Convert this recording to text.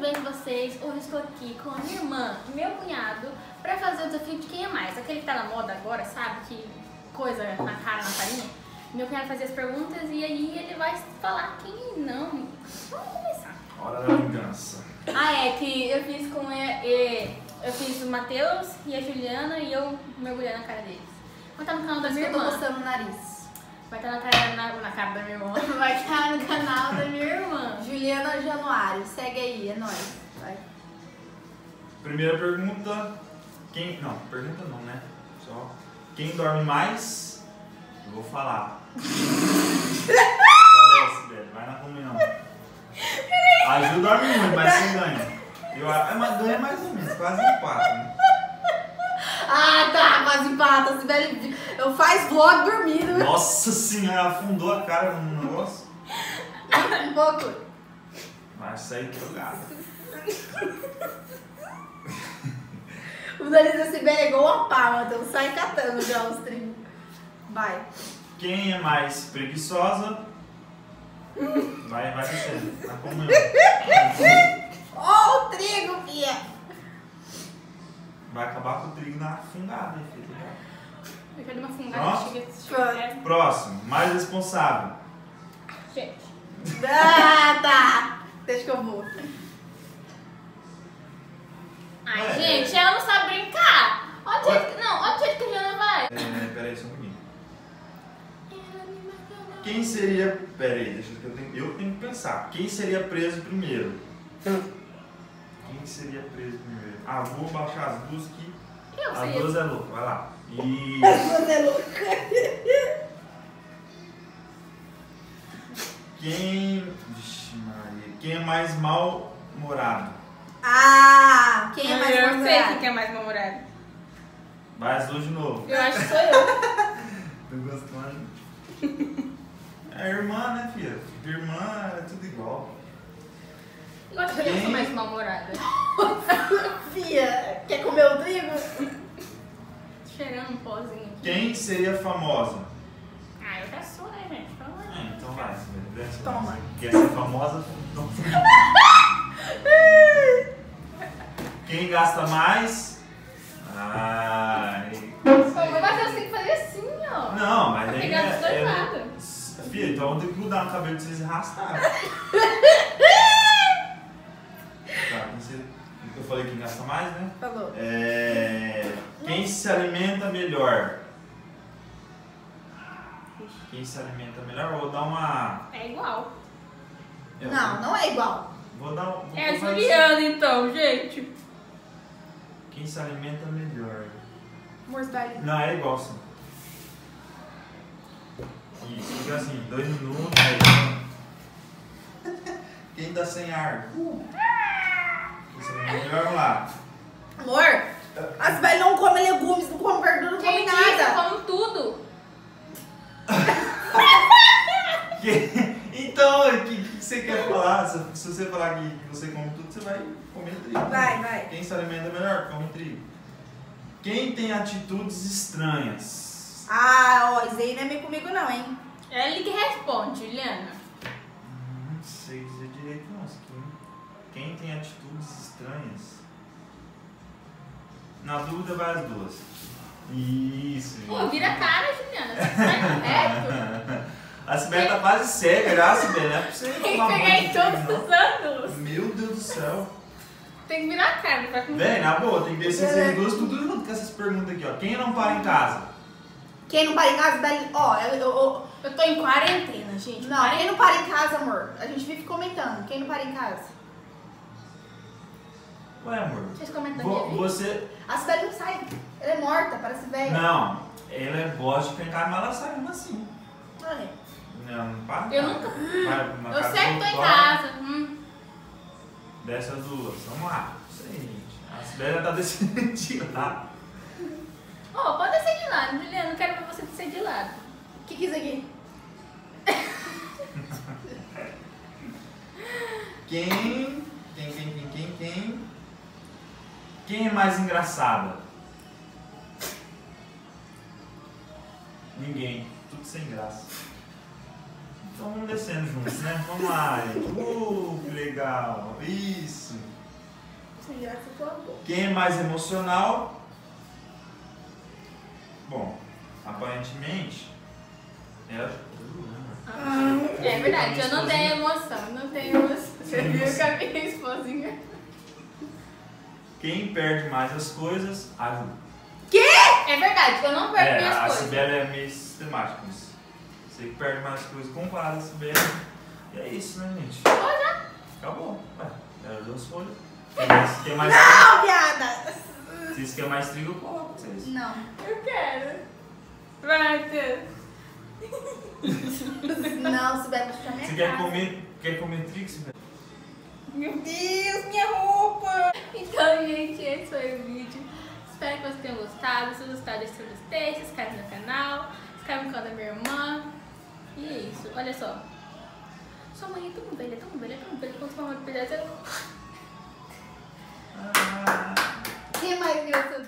bem com vocês? Hoje estou aqui com a minha irmã e meu cunhado pra fazer o desafio de quem é mais. Aquele que tá na moda agora, sabe? Que coisa na cara, na farinha. Meu cunhado fazia as perguntas e aí ele vai falar quem não. Vamos começar. Hora da vingança. Ah, é que eu fiz com e- e- eu fiz o Matheus e a Juliana e eu mergulhando na cara deles. Vai estar no canal da minha que eu tô irmã. mostrando o nariz. Vai estar na cara, na, na cara da minha irmã. Vai estar no canal da minha irmã. Juliana Januário, segue aí, é nóis. Vai. Primeira pergunta. Quem. Não, pergunta não, né? Só. Quem dorme mais? Eu vou falar. Velho. Vai na comunhão. A Ju dorme muito, mas você ganha. Eu, a- é, mas ganha mais ou menos, quase empate, né? Ah, tá, quase empata. velho- Eu faz vlog dormindo. Nossa senhora, afundou a cara no negócio. Um pouco. Vai sair drogado. O nariz desse velho é igual uma pá, então sai catando já os trigos. Vai. Quem é mais preguiçosa? Vai, vai descendo. Na comunhão. Ó, o trigo, fia. Vai acabar com o trigo na fungada, hein, filho? Eu quero uma fungada Pronto? chega chega- Próximo, mais responsável. Gente. Ah, tá. Deixa que eu vou. Ai, É. gente, ela não sabe brincar. Olha o jeito que, não, olha o jeito que a Juliana vai. É, peraí, só um pouquinho. Quem seria. Peraí, deixa eu. Eu tenho, eu tenho que pensar. Quem seria preso primeiro? Quem seria preso primeiro? Ah, vou baixar as duas aqui. Eu As sei. duas é louco, vai lá. E. Você é louca. Quem. Vixe, Maria. Quem é mais mal-humorado? Ah, quem é mais eu sei namorado? quem é mais namorado. Vai as duas de novo. Eu acho que sou eu. Tô gostando. É irmã, né, filha? Irmã é tudo igual. Eu acho que eu sou mais mal-humorada. Fia, quer comer o trigo? Cheirando um pozinho aqui. Quem seria famosa? Ah, eu já sou, né, gente? Pelo amor de É, então vai, Silvia, Toma. Quer ser famosa? Quem gasta mais? Ai. Deus. Pô, mas você tem que fazer assim, ó. Não, mas aí. Pegar dos dois lados. Filha, então vamos ter que grudar no cabelo pra vocês arrastarem. falei quem gasta mais, né? Falou. É, quem se alimenta melhor? Quem se alimenta melhor? Vou dar uma. É igual. eu- Não, não é igual. Vou dar um. É vou Juliana, então, gente. Quem se alimenta melhor? Vai ali. Não, é igual sim. Isso, fica assim, dois minutos aí. Quem tá sem ar? Quem Vamos lá. Amor, as velhas não comem legumes, não comem verdura, não comem nada. Como tudo. Que- Então, o que, que você quer falar? Se, se você falar que você come tudo, você vai comer trigo. Vai, vai. Quem se alimenta melhor, come trigo. Quem tem atitudes estranhas? Ah, ó, isso aí não é meio comigo não, hein? É ele que responde, Juliana. Hum, Não sei dizer direito não. isso aqui. Quem tem atitudes estranhas? Na dúvida vai as duas. Isso. Pô, vira a cara, Juliana. Você tá. A Sibeli tá quase cega já, Sibeli. Não é pra você Tem que pegar em todos os ângulos. não. Meu Deus do céu. Tem que virar a cara. Vai com... Véi, na boa, tem que ver se vocês duas tudo junto com essas perguntas aqui, ó. Quem não para em casa? Quem não para em casa, velho, ó, eu, eu, eu- Eu tô em quarentena, gente. não, quem não para em casa, amor? A gente vive comentando. Quem não para em casa? Ué, amor. Vocês comentam Vo- aqui? Você. A Sibeli não sai. Ela é morta, parece velha. Não, ela gosta de ficar em casa, mas ela sai mesmo assim. Olha. Não, não para. Eu nunca- na Eu casa sempre tô em casa. Hum. Desce as duas. Vamos lá. Isso aí, gente. A Sibeli já tá descendo de lá. Ó, pode descer de lado, Juliana. Eu quero ver você descer de lado. O que que é isso aqui? Quem, quem, quem, quem, quem? Quem é mais engraçada? Ninguém. Tudo sem graça. Então vamos descendo juntos, né? Vamos lá. Uh, que legal. Isso. Quem é mais emocional? Bom, aparentemente é a É verdade, eu não tenho emoção, não tenho emoção. Você viu com a minha esposinha? Quem perde mais as coisas? A Ju. É verdade, eu não perco É, minhas a coisas. Sibeli é meio sistemática nisso. Você que perde mais coisas comparado a Sibeli. E é isso, né, gente? Acabou. Ué, era duas folhas. Mais, quer mais, Não, viada! vocês querem mais trigo, eu coloco pra vocês. Não. Eu quero. Vai, Deus. Não, se vai minha Você quer comer, quer comer trigo, Sibeli? Meu Deus, minha roupa! Então, gente, esse foi o vídeo. Espero que vocês tenham gostado. Se gostar, deixa seu gostei, se inscreve no canal, se inscreve no canal da minha irmã. E é isso, olha só. Sua mãe é tão velha, tão velha, tão velha. Quando sua mãe pedaço, eu... Ah. Quem mais viu essa